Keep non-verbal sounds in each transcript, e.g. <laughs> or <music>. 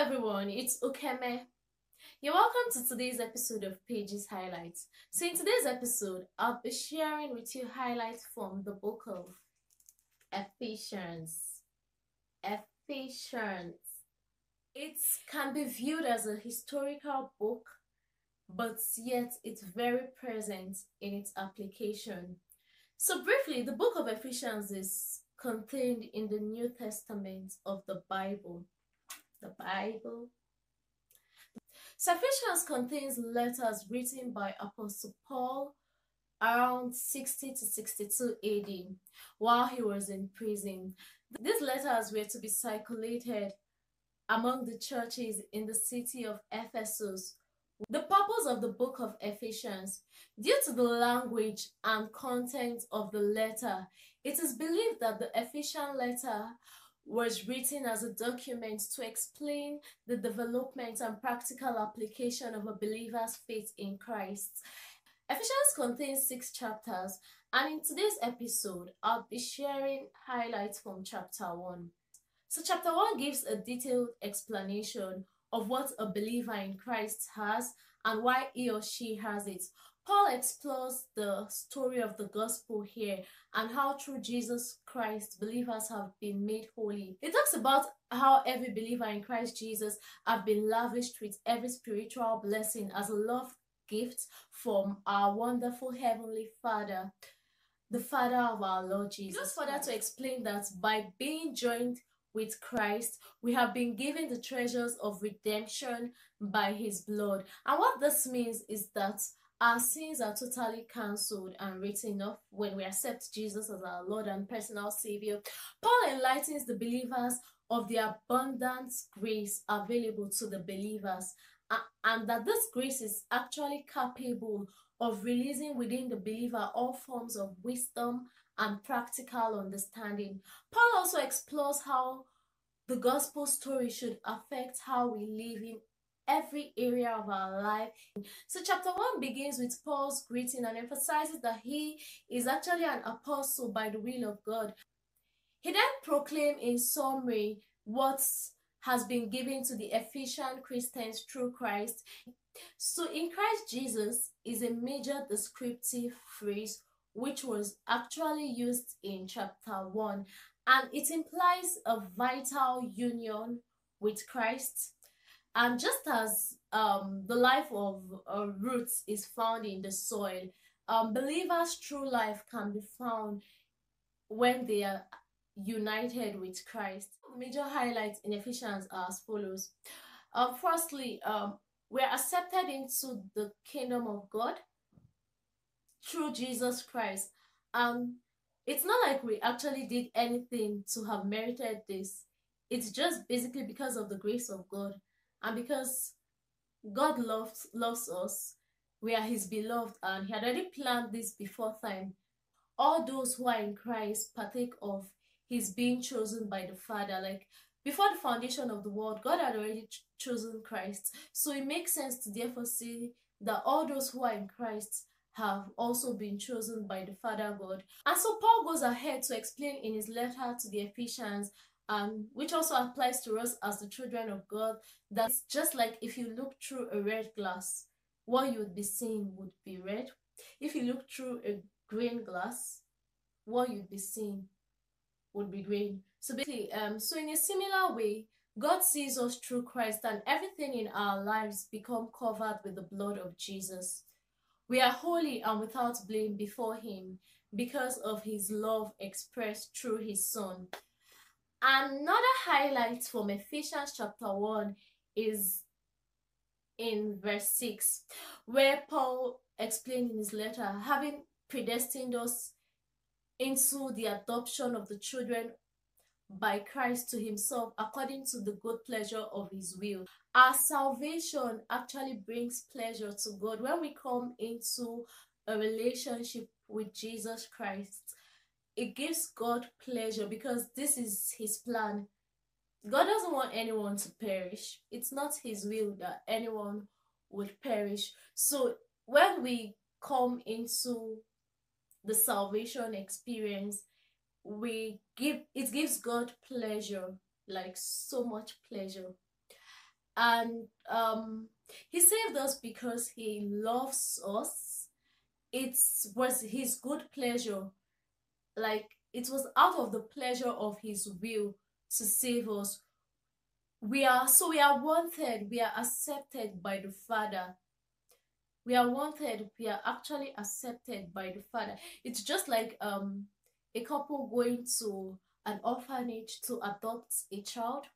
everyone, it's Ukeme. You're welcome to today's episode of Pages Highlights. So in today's episode, I'll be sharing with you highlights from the book of Ephesians. Ephesians. It can be viewed as a historical book, but yet it's very present in its application. So briefly, the book of Ephesians is contained in the New Testament of the Bible the Bible. Ephesians contains letters written by Apostle Paul around 60 to 62 AD while he was in prison. These letters were to be circulated among the churches in the city of Ephesus. The purpose of the book of Ephesians, due to the language and content of the letter, it is believed that the Ephesian letter was written as a document to explain the development and practical application of a believer's faith in Christ. Ephesians contains six chapters, and in today's episode, I'll be sharing highlights from chapter 1. So, chapter 1 gives a detailed explanation of what a believer in Christ has and why he or she has it. Paul explores the story of the gospel here and how through Jesus Christ believers have been made holy. He talks about how every believer in Christ Jesus have been lavished with every spiritual blessing as a love gift from our wonderful heavenly Father, the Father of our Lord Jesus. Just further to explain that by being joined with Christ, we have been given the treasures of redemption by his blood. And what this means is that our sins are totally cancelled and written off when we accept Jesus as our Lord and personal Savior. Paul enlightens the believers of the abundant grace available to the believers and that this grace is actually capable of releasing within the believer all forms of wisdom and practical understanding. Paul also explores how the gospel story should affect how we live in every area of our life. So, chapter 1 begins with Paul's greeting and emphasizes that he is actually an apostle by the will of God. He then proclaims in summary what has been given to the Ephesian Christians through Christ. So, in Christ Jesus is a major descriptive phrase which was actually used in chapter 1 and it implies a vital union with Christ and just as um, the life of uh, roots is found in the soil, um, believers' true life can be found when they are united with Christ. Major highlights in Ephesians are as follows. Uh, firstly, um, we're accepted into the kingdom of God through Jesus Christ. Um, it's not like we actually did anything to have merited this. It's just basically because of the grace of God and because God loves loves us, we are his beloved and he had already planned this before time. All those who are in Christ partake of his being chosen by the Father. Like before the foundation of the world, God had already ch chosen Christ. So it makes sense to therefore say that all those who are in Christ have also been chosen by the Father God. And so Paul goes ahead to explain in his letter to the Ephesians um, which also applies to us as the children of God. That's just like if you look through a red glass, what you would be seeing would be red. If you look through a green glass, what you'd be seeing would be green. So basically, um, so in a similar way, God sees us through Christ and everything in our lives become covered with the blood of Jesus. We are holy and without blame before Him because of His love expressed through His Son. Another highlight from Ephesians chapter 1 is in verse 6, where Paul explained in his letter, having predestined us into the adoption of the children by Christ to himself according to the good pleasure of his will. Our salvation actually brings pleasure to God when we come into a relationship with Jesus Christ it gives God pleasure because this is his plan. God doesn't want anyone to perish. It's not his will that anyone would perish. So when we come into the salvation experience, we give it gives God pleasure, like so much pleasure. and um he saved us because he loves us it was his good pleasure like it was out of the pleasure of his will to save us. We are so we are wanted we are accepted by the father. We are wanted we are actually accepted by the father. It's just like um a couple going to an orphanage to adopt a child.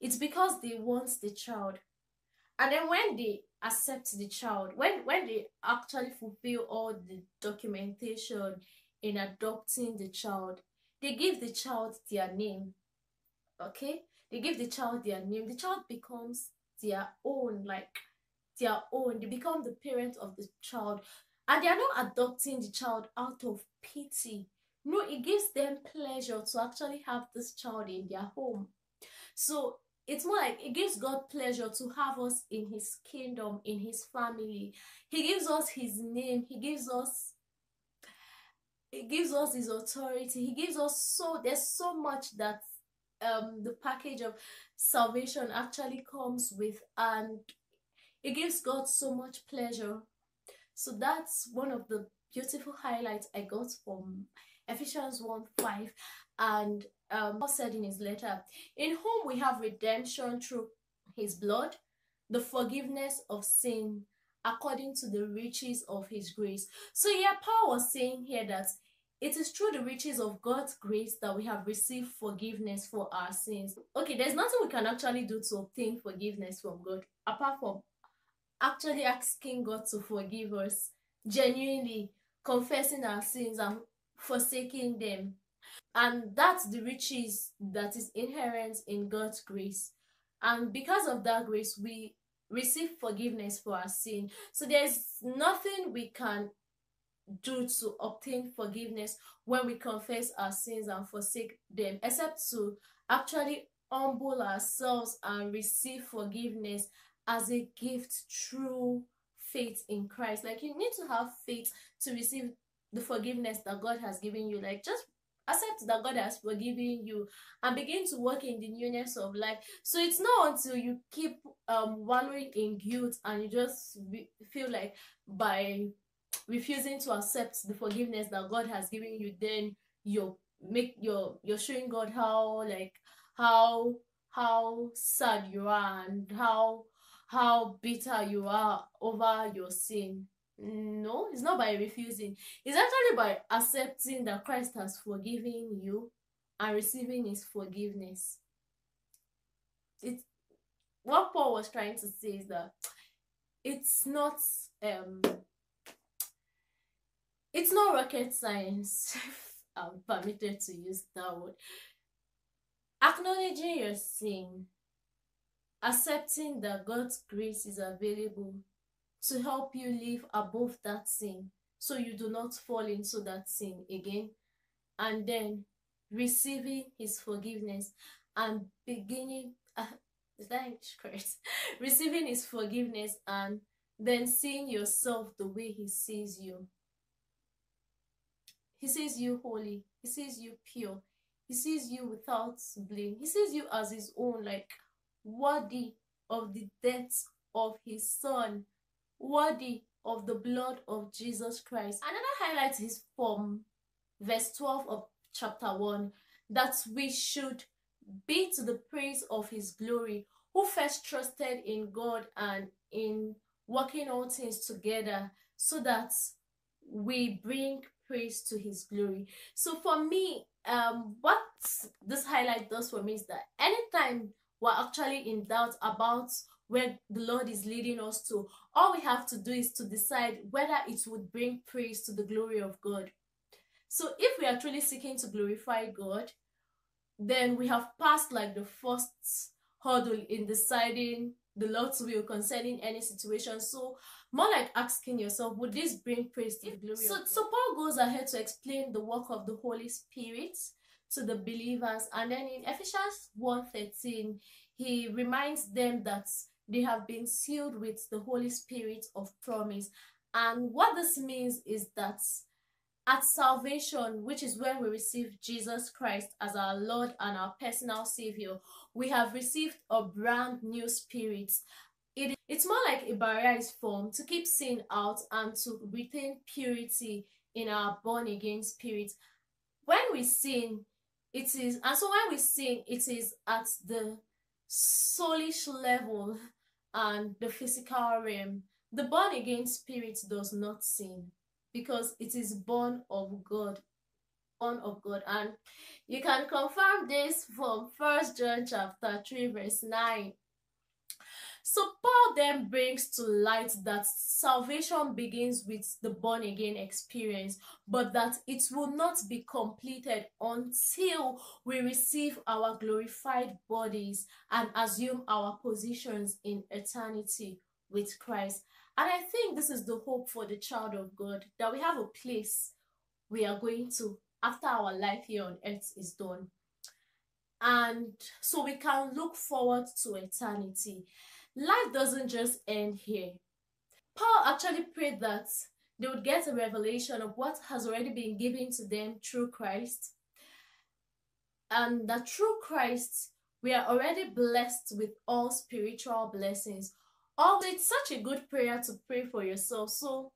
It's because they want the child. And then when they accept the child when when they actually fulfill all the documentation in adopting the child. They give the child their name okay? They give the child their name. The child becomes their own like their own. They become the parent of the child. And they are not adopting the child out of pity. No it gives them pleasure to actually have this child in their home. So it's more like it gives God pleasure to have us in his kingdom, in his family. He gives us his name. He gives us he gives us his authority. He gives us so there's so much that um the package of salvation actually comes with and it gives God so much pleasure. So that's one of the beautiful highlights I got from Ephesians 1 5 and um, Paul said in his letter, in whom we have redemption through his blood, the forgiveness of sin according to the riches of his grace. So yeah, Paul was saying here that it is through the riches of God's grace that we have received forgiveness for our sins. Okay, there's nothing we can actually do to obtain forgiveness from God apart from actually asking God to forgive us, genuinely confessing our sins and forsaking them and that's the riches that is inherent in God's grace. And because of that grace, we receive forgiveness for our sin. So there's nothing we can do to obtain forgiveness when we confess our sins and forsake them, except to actually humble ourselves and receive forgiveness as a gift through faith in Christ. Like you need to have faith to receive the forgiveness that God has given you. Like just accept that God has forgiven you and begin to work in the newness of life. So it's not until you keep um wallowing in guilt and you just feel like by refusing to accept the forgiveness that God has given you, then you're make you're you're showing God how like how how sad you are and how how bitter you are over your sin no, it's not by refusing. It's actually by accepting that Christ has forgiven you and receiving his forgiveness. It's what Paul was trying to say is that it's not um it's not rocket science. If <laughs> I'm permitted to use that word. Acknowledging your sin, accepting that God's grace is available to help you live above that sin so you do not fall into that sin again and then receiving his forgiveness and beginning uh, is that receiving his forgiveness and then seeing yourself the way he sees you he sees you holy. He sees you pure. He sees you without blame. He sees you as his own like worthy of the death of his son worthy of the blood of Jesus Christ. Another highlight is from verse 12 of chapter 1 that we should be to the praise of his glory, who first trusted in God and in working all things together so that we bring praise to his glory. So for me, um, what this highlight does for me is that anytime we're actually in doubt about where the Lord is leading us to. All we have to do is to decide whether it would bring praise to the glory of God. So if we are truly seeking to glorify God, then we have passed like the first hurdle in deciding the Lord's will concerning any situation. So more like asking yourself, would this bring praise to the glory so, So Paul goes ahead to explain the work of the Holy Spirit to the believers. And then in Ephesians 1.13, he reminds them that they have been sealed with the Holy Spirit of promise. And what this means is that at salvation, which is when we receive Jesus Christ as our Lord and our personal Savior, we have received a brand new spirit. It, it's more like a barrier is formed to keep sin out and to retain purity in our born again spirit. When we sin, it is, and so when we sin, it is at the soulish level and the physical realm. The born again spirit does not sin because it is born of God, born of God. And you can confirm this from First John chapter 3, verse 9. So Paul then brings to light that salvation begins with the born again experience, but that it will not be completed until we receive our glorified bodies and assume our positions in eternity with Christ. And I think this is the hope for the child of God that we have a place we are going to after our life here on earth is done. And so we can look forward to eternity. Life doesn't just end here. Paul actually prayed that they would get a revelation of what has already been given to them through Christ. And that through Christ, we are already blessed with all spiritual blessings also, it's such a good prayer to pray for yourself. So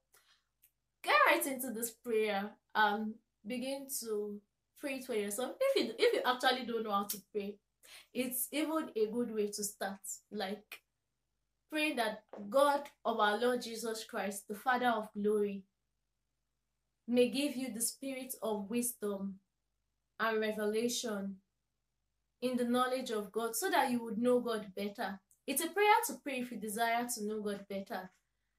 get right into this prayer and begin to pray for yourself. If you if you actually don't know how to pray, it's even a good way to start. Like pray that God of our Lord Jesus Christ, the Father of glory, may give you the spirit of wisdom and revelation in the knowledge of God so that you would know God better it's a prayer to pray if you desire to know God better.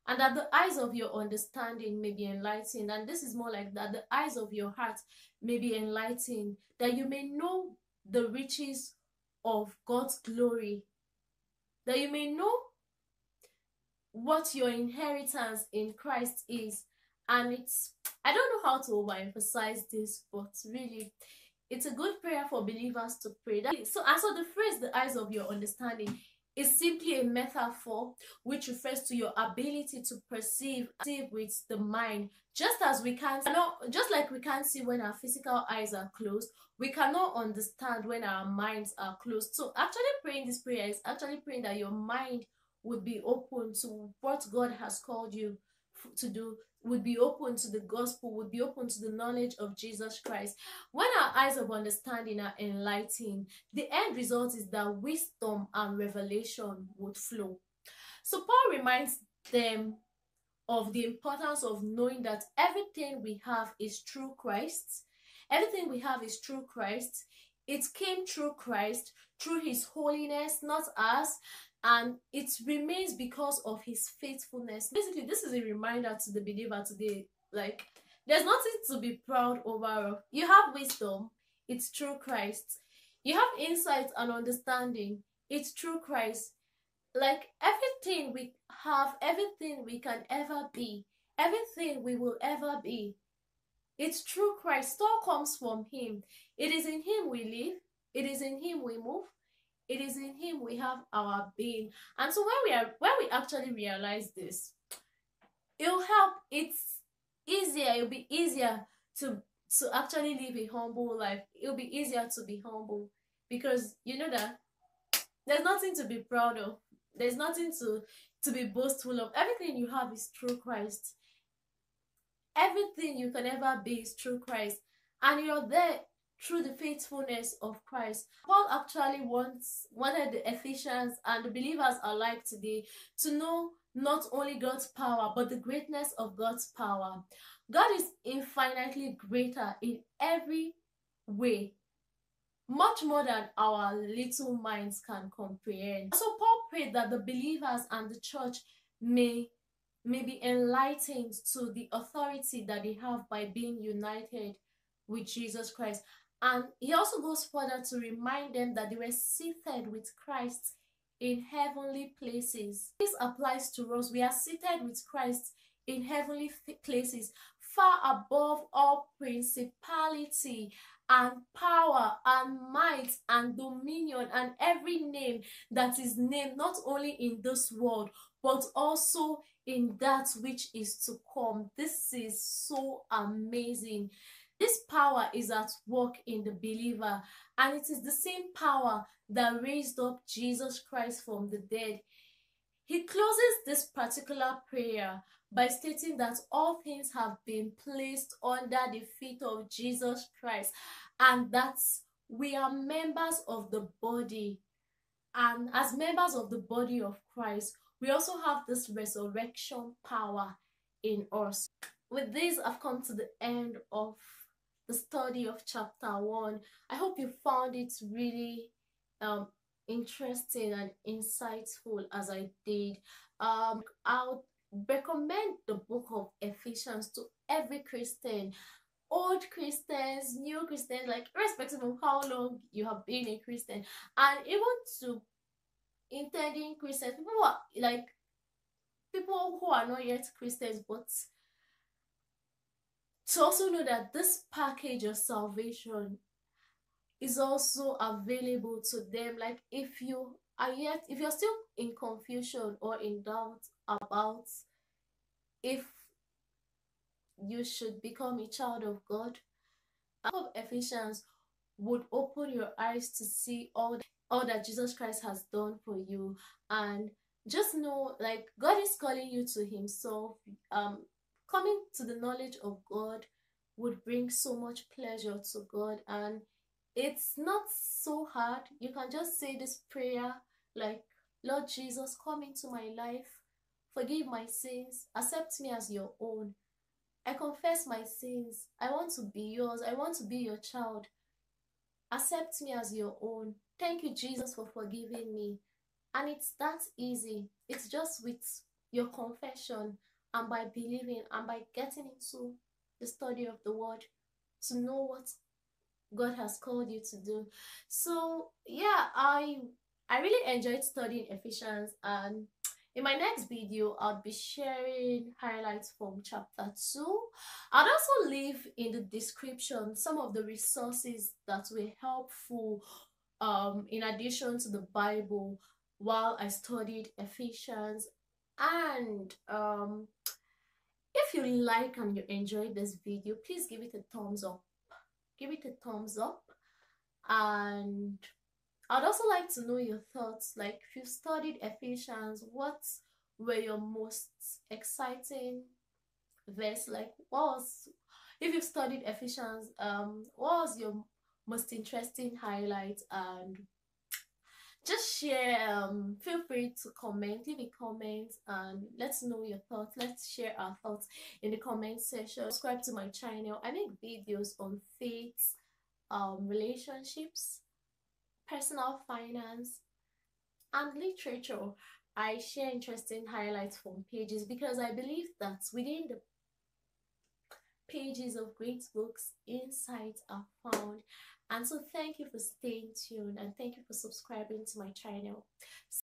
And that the eyes of your understanding may be enlightened. And this is more like that the eyes of your heart may be enlightened, that you may know the riches of God's glory, that you may know what your inheritance in Christ is. And it's, I don't know how to overemphasize this, but really, it's a good prayer for believers to pray. That, so, and so the phrase, the eyes of your understanding, is simply a metaphor which refers to your ability to perceive, with the mind. Just as we can't, just like we can't see when our physical eyes are closed, we cannot understand when our minds are closed. So actually praying this prayer is actually praying that your mind would be open to what God has called you to do would be open to the gospel, would be open to the knowledge of Jesus Christ. When our eyes of understanding are enlightened, the end result is that wisdom and revelation would flow. So Paul reminds them of the importance of knowing that everything we have is through Christ. Everything we have is through Christ. It came through Christ, through his holiness, not us and it remains because of his faithfulness. Basically, this is a reminder to the believer today like, there's nothing to be proud over. You have wisdom, it's through Christ. You have insight and understanding, it's through Christ. Like, everything we have, everything we can ever be, everything we will ever be, it's through Christ. All comes from Him. It is in Him we live, it is in Him we move, it is in him we have our being. And so when we are when we actually realize this it'll help it's easier it'll be easier to to actually live a humble life. It'll be easier to be humble because you know that there's nothing to be proud of. There's nothing to to be boastful of. Everything you have is through christ. Everything you can ever be is through christ. And you're there through the faithfulness of Christ. Paul actually wants wanted the Ephesians and the believers alike today to know not only God's power but the greatness of God's power. God is infinitely greater in every way, much more than our little minds can comprehend. So Paul prayed that the believers and the church may may be enlightened to the authority that they have by being united with Jesus Christ and he also goes further to remind them that they were seated with Christ in heavenly places. This applies to us. We are seated with Christ in heavenly places, far above all principality and power and might and dominion and every name that is named not only in this world but also in that which is to come. This is so amazing. This power is at work in the believer, and it is the same power that raised up Jesus Christ from the dead. He closes this particular prayer by stating that all things have been placed under the feet of Jesus Christ and that we are members of the body. And as members of the body of Christ, we also have this resurrection power in us. With this, I've come to the end of the study of chapter 1. I hope you found it really um, interesting and insightful as I did. Um, I would recommend the book of Ephesians to every Christian old Christians, new Christians, like irrespective of how long you have been a Christian, and even to intending Christians, people are like people who are not yet Christians, but to also know that this package of salvation is also available to them. Like if you are yet, if you're still in confusion or in doubt about if you should become a child of God, of Ephesians would open your eyes to see all that, all that Jesus Christ has done for you and just know like God is calling you to himself um coming to the knowledge of God would bring so much pleasure to God and it's not so hard. You can just say this prayer like, Lord Jesus, come into my life, forgive my sins, accept me as your own. I confess my sins. I want to be yours. I want to be your child. Accept me as your own. Thank you, Jesus, for forgiving me. And it's that easy. It's just with your confession and by believing and by getting into the study of the word to know what God has called you to do. So yeah, I I really enjoyed studying Ephesians and in my next video, I'll be sharing highlights from chapter 2. I'll also leave in the description some of the resources that were helpful um, in addition to the Bible while I studied Ephesians. And um, if you like and you enjoyed this video, please give it a thumbs up. Give it a thumbs up. And I'd also like to know your thoughts. Like if you've studied Ephesians what were your most exciting verse? Like what was if you've studied Ephesians um what was your most interesting highlight and just share um feel free to comment leave a comment and let's know your thoughts. Let's share our thoughts in the comment section. Subscribe to my channel. I make videos on faith um relationships personal finance and literature. I share interesting highlights from pages because i believe that within the pages of great books insights are found and so thank you for staying tuned and thank you for subscribing to my channel